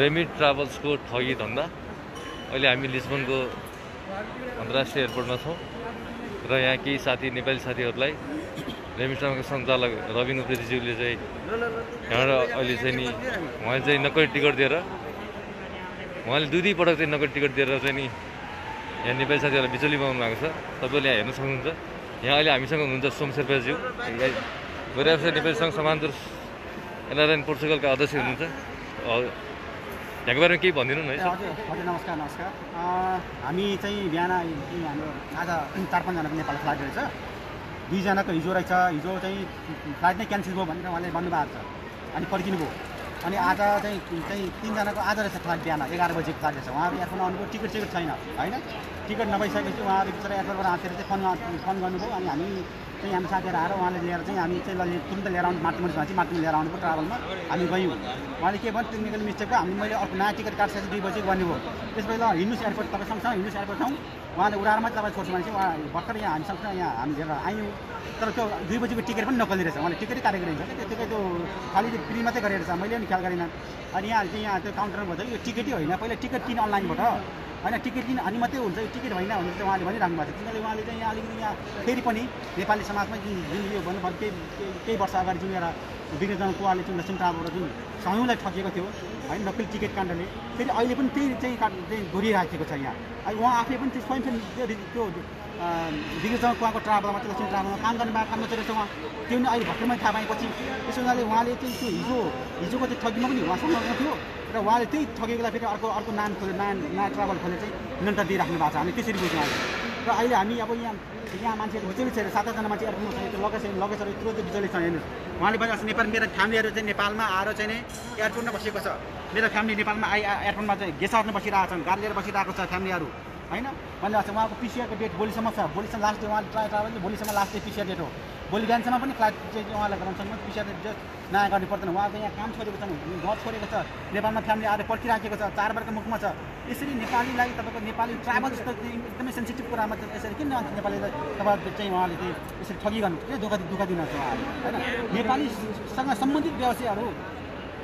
Remit ट्राभल्सको ठगी धन्दा अहिले हामी लिस्बनको अन्तर्राष्ट्रिय एयरपोर्टमा छौँ र यहाँ केही साथी नेपाली साथीहरूलाई रेमिट ट्राभलको सञ्चालक रविन उप्रेतीज्यूले चाहिँ यहाँबाट अहिले चाहिँ नि उहाँले चाहिँ नक्कली टिकट दिएर उहाँले दुई दुई पटक चाहिँ नक्कली टिकट दिएर चाहिँ नि यहाँ नेपाली साथीहरूलाई बिचुली बनाउनु भएको छ। तपाईँले यहाँ हेर्न सक्नुहुन्छ। यहाँ अहिले हामीसँग हुनुहुन्छ सोम शेर्पाज्यू। छ नेपाली सङ्घ समान्तुर एनआरएन पोर्चुगलका अध्यक्ष हुनुहुन्छ। यहाँको बारेमा केही भनिदिनु न है। हजुर हजुर नमस्कार नमस्कार। हामी चाहिँ बिहान हाम्रो आज चार पाँचजनाको नेपाल फ्लाइट रहेछ। दुईजनाको हिजो रहेछ। हिजो चाहिँ फ्लाइट नै क्यान्सल भयो भनेर उहाँले भन्नुभएको छ। अनि फर्किनु भयो। अनि आज चाहिँ चाहिँ तिनजनाको आज रहेछ फ्लाइट बिहान। एघार बजीको फ्लाइट रहेछ। उहाँहरू एयरपोर्टमा आउनुभयो टिकट सिकट छैन होइन? टिकट नभइसकेपछि उहाँहरू बिचरा एयरपोर्टबाट हाँसेर चाहिँ फोन फोन गर्नुभयो अनि हामी चाहिँ हामी साथीहरू आएर उहाँले लिएर चाहिँ हामी चाहिँ ल तुरन्त लिएर आउनु माटुमरिसमा चाहिँ माटुमा लिएर आउनुभयो ट्राभलमा। हामी गयौँ। उहाँले के भन्यो टेक्निकल मिस्टेक भयो। हामीले मैले अर्को नयाँ टिकट काटिसकेपछि दुई बजी भन्नुभयो त्यसपछि ल हिँड्नुहोस् एयरपोर्ट तपाईँ सँगसँगै हिँड्नुहोस् एयरपोर्ट ठाउँ उहाँले उडारमा तपाईँ छोड्छु चाहिँ उहाँ भर्खर यहाँ हामी सँगसँगै यहाँ हामी लिएर आयौँ। तर त्यो दुई बजीको टिकट पनि नकली रहेछ उहाँले टिकटै काटेको रहेछ क्या। त्यतिकै त्यो खालि त्यो मात्रै गरेको रहेछ। मैले पनि ख्याल गरिनँ। अनि यहाँ चाहिँ यहाँ त्यो काउन्टरमा भन्दा यो टिकटै होइन। पहिला टिकट किन अनलाइनबाट? होइन टिकट किन अनि मात्रै हुन्छ यो टिकट होइन भनेर चाहिँ उहाँले भनिराख्नु भएको छ। किनभने उहाँले चाहिँ यहाँ अलिकति यहाँ फेरि पनि नेपाली समाजमा जुन जुन यो भन्नुभयो केही केही- वर्ष अगाडि जुन एउटा विगतजना कुवाले जुन ट्राभलबाट जुन सयौँलाई ठगिएको थियो होइन नक्कली टिकट काण्डले फेरि अहिले पनि त्यही चाहिँ घुरिराखेको छ यहाँ। उहाँ आफै पनि त्यो स्वयं त्यो विगतजना कुवाको ट्राभलमा चाहिँ लक्ष्मी ट्राभलमा काम गर्ने काम गरिरहेको छ उहाँ। त्यो पनि अहिले भर्खरमै थाहा पाएपछि त्यसो हुनाले उहाँले चाहिँ त्यो हिजो हिजोको चाहिँ ठगीमा पनि उहाँसँग थियो र उहाँले त्यही ठगेकोलाई फेरि अर्को अर्को नाम खोले नयाँ नयाँ ट्राभल खोले चाहिँ निरन्तर दिइराख्नु भएको छ। हामी त्यसरी बुझ्यौँ र अहिले हामी अब यहाँ यहाँ मान्छेहरू बिजुली छैन सात आठजना मान्छे एयरपोर्टमा छ त्यो लगेज लगेजहरू तुरन्तै बिजुली छ हेर्नुहोस्। उहाँले भने जस्तो नेपाल मेरो फ्यामिलीहरू चाहिँ नेपालमा आएर चाहिँ नै एयरपोर्टमा बसेको छ। मेरो फ्यामिली नेपालमा आइ एयरपोर्टमा चाहिँ गेस्ट हाउसमा बसिरहेको छन् गाडी लिएर बसिरहेको छ फ्यामिलीहरू। होइन? भन्ने छ उहाँको पिसिआरको डेट भोलिसम्म छ। भोलिसम्म लास्ट डे उहाँले ट्राई ट्राभल भोलिसम्म लास्ट डे पिसिआर डेट हो। भोलि बिहानसम्म पनि फ्लाइट चाहिँ उहाँलाई गराउँछन् पिसिआर डेट नयाँ गर्नु पर्दैन उहाँको यहाँ काम छोडेको छ घर छोडेको छ नेपालमा फ्यामिली आएर पर्खिराखेको छ चाडबाडको मुखमा छ। यसरी नेपालीलाई तपाईँको नेपाली ट्राभल जस्तो एकदमै सेन्सिटिभ कुरामा यसरी किन नेपालीलाई तपाईँ चाहिँ उहाँले चाहिँ यसरी ठगी गर्नु किन दुःख दुःख दिनुहुन्छ उहाँले होइन? नेपालीसँग सम्बन्धित व्यवसायहरू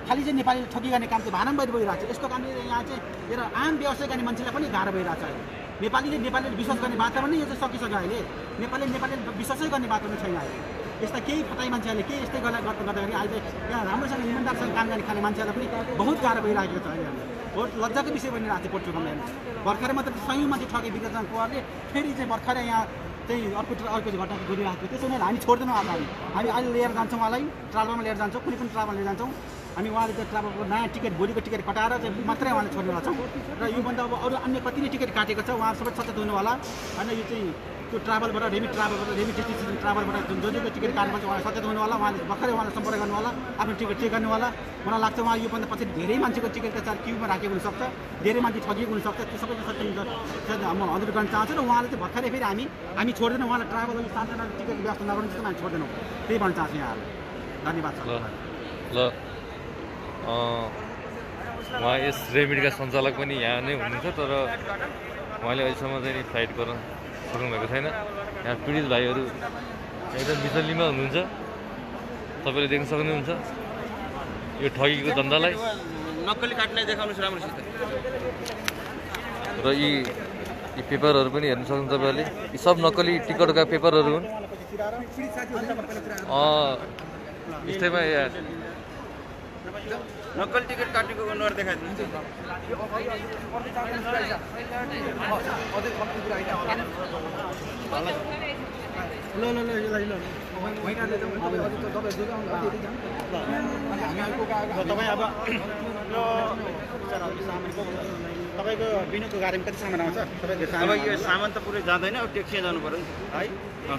खालि चाहिँ नेपाली ठगी गर्ने काम चाहिँ भानम बाहिर भइरहेको छ। यस्तो कामले यहाँ चाहिँ एउटा आम व्यवसाय गर्ने मान्छेलाई पनि गाह्रो भइरहेको छ नेपालीले नेपालीले विश्वास गर्ने वातावरण यो चाहिँ सकिसक्यो अहिले। नेपालीले नेपालीले विश्वासै गर्ने वातावरण छैन अहिले। यस्ता केही फटाइ मान्छेहरूले केही यस्तै गर्दा गर्दा गर्दाखेरि अहिले यहाँ राम्रोसँग इमान्दारसँग काम गर्ने खाने मान्छेहरूलाई पनि बहुत गाह्रो भइरहेको छ अहिले बहुत लज्जाको विषय बनिरहेको छ हेर्नुहोस् भर्खरै मात्र सयौँ मान्छे ठगे विगतजना कुवारले फेरि चाहिँ भर्खरै यहाँ चाहिँ अर्को अर्को घटना गरिरहेको थियो त्यसो हामी छोड्दैनौँ अब हामी। हामी अहिले लिएर जान्छौँ उहाँलाई ट्राभलमा लिएर जान्छौँ कुनै पनि ट्राभल लिएर जान्छौँ। हामी उहाँले त्यो ट्राभलको नयाँ टिकट भोलिको टिकट कटाएर चाहिँ मात्रै उहाँले छोड्नेवाला छौँ। र योभन्दा अब अरू अन्य कति नै टिकट काटेको छ उहाँहरू सबै सचेत हुनुहोला। होइन यो चाहिँ त्यो ट्राभलबाट रेमिट ट्राभलबाट रेमिट डेस्टिनेसन ट्राभलबाट जुन जो जोको टिकट काट्नुपर्छ उहाँले सचेत हुनुहोला। उहाँले भर्खरै उहाँलाई सम्पर्क गर्नुहोला आफ्नो टिकट चेक गर्नुहोला। मलाई लाग्छ उहाँ योभन्दा पछि धेरै मान्छेको टिकट चार क्युमा राखेको हुनसक्छ धेरै मान्छे ठगिएको हुनसक्छ। त्यो सबैको सत्य म अनुरोध गर्न चाहन्छु र उहाँले चाहिँ भर्खरै फेरि हामी हामी छोड्दैनौँ। उहाँलाई ट्राभल सातजना टिकट व्यवस्था नगर्नु जस्तो हामी छोड्दैनौँ। त्यही भन्न चाहन्छु यहाँहरू धन्यवाद छ ल। उहाँ यस रेमिडका सञ्चालक पनि यहाँ नै हुनुहुन्छ तर उहाँले अहिलेसम्म चाहिँ नि फ्लाइट गर्न सक्नुभएको छैन। यहाँ पीडित भाइहरू एकदम बिचल्लीमा हुनुहुन्छ। तपाईँले देख्न सक्नुहुन्छ यो ठगीको धन्दालाई। नक्कली काट्ने देखाउनुहोस् राम्रोसित र यी यी पेपरहरू पनि हेर्न सक्नुहुन्छ तपाईँहरूले। यी सब नक्कली टिकटका पेपरहरू हुन्। यस्तैमा यहाँ नक्कली टिकट काटेको अनुहार देखाइदिनु ल ल ल यसलाई ल तपाईँ अब यो तपाईँको बिनुको गाडीमा कति सामान आउँछ तपाईँको अब यो सामान त पुरै जाँदैन अब ट्याक्सीमा जानु पऱ्यो नि है अँ।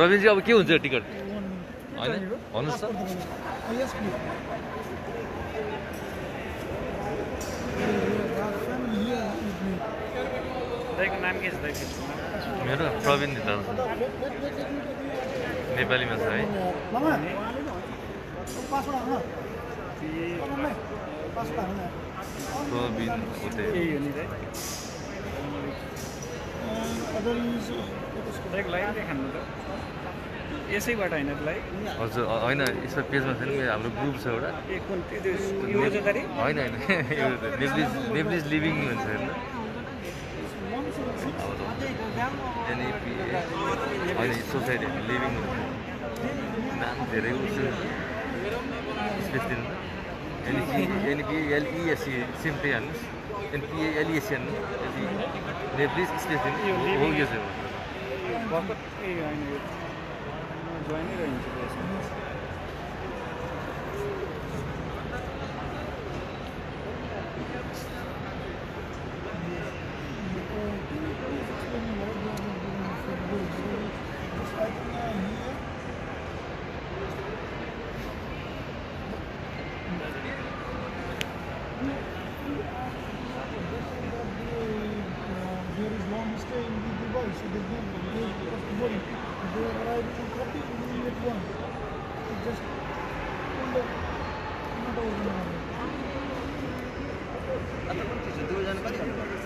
रविजी अब के हुन्छ टिकट? होइन? भन्नुहोस् त छ मेरो प्रवीण दाल नेपालीमा छ है। प्रवीण उते यसैबाट होइन लाइक हजुर होइन यसमा पेजमा छैन मेरो हाम्रो ग्रुप छ एउटा। होइन होइन नेप्लिज लिभिङ भन्छ हेर्नु। एनइपिए होइन सोसाइटी लिभिङ नाम धेरै उठ्छ स्पेस दिनु एलइएससी सिम्पली हाल्नुहोस्। एनपिए एलइएससी हाल्नु यदि नेप्लिज स्पेस दिनु हो यो चाहिँ हो भर्खर first boarding. They arrive in 30, we get one. It just on the not over दुईजना कति